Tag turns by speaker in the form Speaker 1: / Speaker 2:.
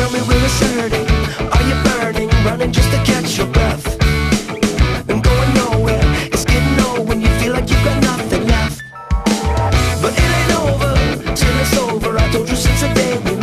Speaker 1: tell me where it's hurting Are you burning, running just to catch your breath? And going nowhere, it's getting old when you feel like you've got nothing left. But it ain't over, till it's over, I told you since the day we